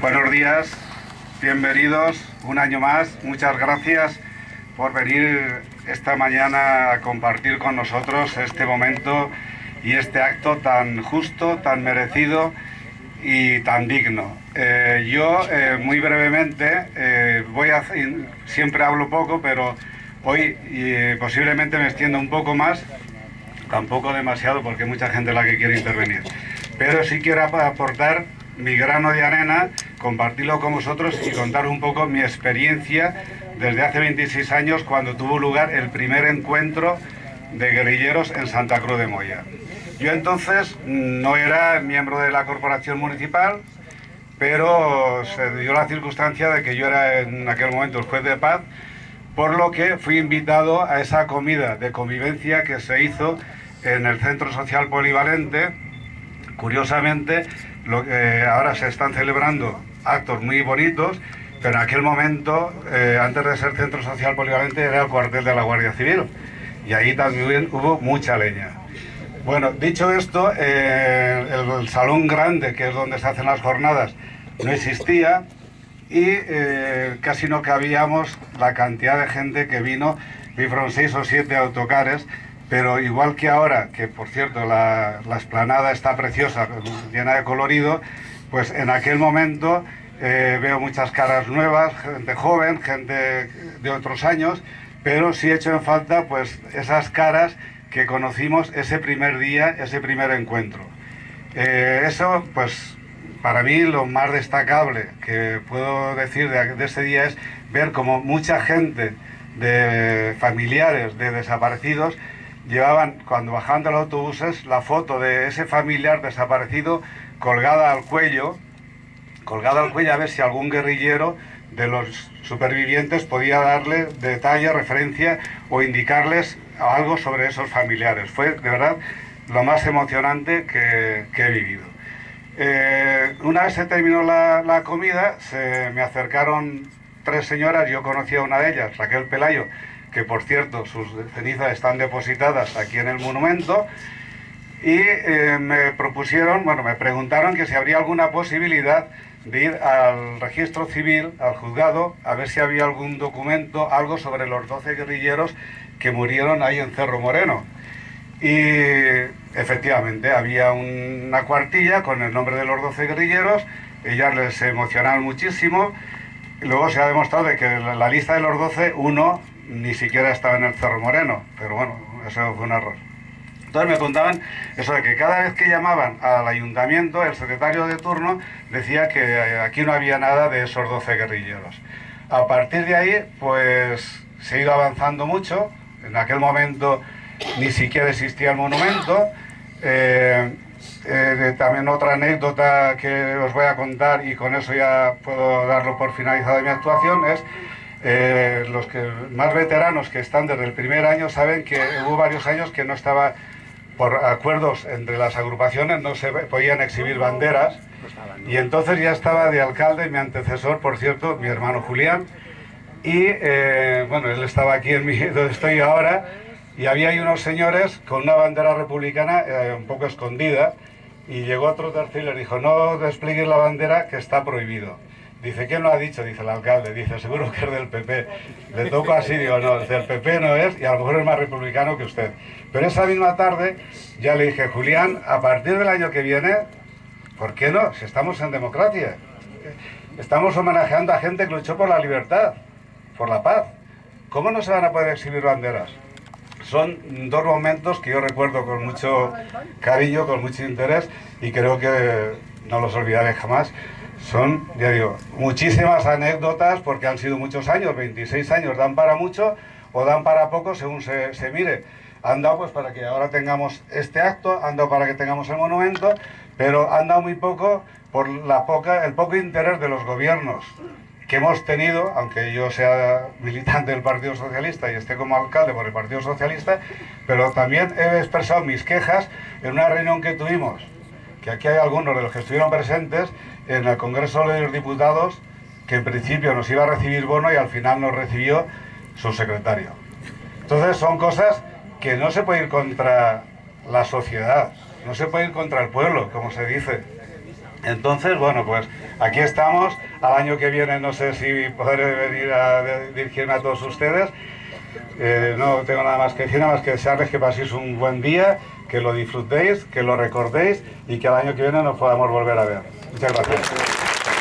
Buenos días, bienvenidos un año más. Muchas gracias por venir esta mañana a compartir con nosotros este momento y este acto tan justo, tan merecido y tan digno. Eh, yo, eh, muy brevemente, eh, voy a, siempre hablo poco, pero hoy posiblemente me extienda un poco más, tampoco demasiado porque hay mucha gente la que quiere intervenir, pero sí quiero aportar mi grano de arena, compartirlo con vosotros y contar un poco mi experiencia desde hace 26 años cuando tuvo lugar el primer encuentro de guerrilleros en Santa Cruz de Moya. Yo entonces no era miembro de la corporación municipal, pero se dio la circunstancia de que yo era en aquel momento el juez de paz, por lo que fui invitado a esa comida de convivencia que se hizo en el Centro Social Polivalente. Curiosamente, lo que ahora se están celebrando actos muy bonitos, pero en aquel momento, eh, antes de ser Centro Social Polivalente, era el cuartel de la Guardia Civil. Y ahí también hubo mucha leña. Bueno, dicho esto, eh, el, salón grande, que es donde se hacen las jornadas, no existía y eh, casi no cabíamos la cantidad de gente que vino. Y fueron seis o siete autocares, pero igual que ahora, que por cierto la, la esplanada está preciosa, llena de colorido, pues en aquel momento eh, veo muchas caras nuevas, gente joven, gente de otros años, pero sí he hecho en falta pues esas caras que conocimos ese primer día, ese primer encuentro. Eh, eso, pues, para mí lo más destacable que puedo decir de, ese día es ver como mucha gente de familiares de desaparecidos llevaban, cuando bajaban de los autobuses, la foto de ese familiar desaparecido colgada al cuello, colgada al cuello a ver si algún guerrillero de los supervivientes podía darle detalle, referencia o indicarles algo sobre esos familiares. Fue de verdad lo más emocionante que, he vivido. Eh, una vez se terminó la, comida, se me acercaron tres señoras, yo conocí a una de ellas, Raquel Pelayo, que por cierto sus cenizas están depositadas aquí en el monumento, y eh, me propusieron, bueno, me preguntaron que si habría alguna posibilidad de ir al registro civil, al juzgado, a ver si había algún documento, algo sobre los 12 guerrilleros que murieron ahí en Cerro Moreno. Y efectivamente había una cuartilla con el nombre de los 12 guerrilleros, ellas les emocionaron muchísimo. Luego se ha demostrado de que la lista de los 12, uno ni siquiera estaba en el Cerro Moreno, pero bueno, eso fue un error. Entonces me contaban eso de que cada vez que llamaban al ayuntamiento, el secretario de turno decía que aquí no había nada de esos 12 guerrilleros. A partir de ahí, pues se ha ido avanzando mucho. En aquel momento ni siquiera existía el monumento. Eh, eh, también otra anécdota que os voy a contar y con eso ya puedo darlo por finalizado mi actuación es eh, los que más veteranos que están desde el primer año saben que hubo varios años que no estaba por acuerdos entre las agrupaciones no se podían exhibir banderas. Y entonces ya estaba de alcalde mi antecesor, por cierto, mi hermano Julián. Y eh, bueno, él estaba aquí en mi, donde estoy ahora y había ahí unos señores con una bandera republicana eh, un poco escondida y llegó otro tercero y les dijo no despliegues la bandera que está prohibido. Dice, ¿quién lo ha dicho? Dice el alcalde. Dice, seguro que es del PP. Le toco así, digo, no, del PP no es y a lo mejor es más republicano que usted. Pero esa misma tarde ya le dije, Julián, a partir del año que viene, ¿por qué no? Si estamos en democracia. Estamos homenajeando a gente que luchó por la libertad, por la paz. ¿Cómo no se van a poder exhibir banderas? Son dos momentos que yo recuerdo con mucho cariño, con mucho interés y creo que no los olvidaré jamás. Son, ya digo, muchísimas anécdotas porque han sido muchos años, 26 años, dan para mucho o dan para poco según se, mire han dado pues para que ahora tengamos este acto, han dado para que tengamos el monumento, pero han dado muy poco por la poca, el poco interés de los gobiernos que hemos tenido, aunque yo sea militante del Partido Socialista y esté como alcalde por el Partido Socialista, pero también he expresado mis quejas en una reunión que tuvimos, que aquí hay algunos de los que estuvieron presentes, en el Congreso de los Diputados, que en principio nos iba a recibir bono y al final nos recibió su secretario. Entonces son cosas que no se puede ir contra la sociedad, no se puede ir contra el pueblo, como se dice. Entonces, bueno, pues aquí estamos. Al año que viene no sé si podré venir a dirigirme a todos ustedes. Eh, no tengo nada más que decir, nada más que desearles que paséis un buen día, que lo disfrutéis, que lo recordéis y que al año que viene nos podamos volver a ver. Muchas gracias.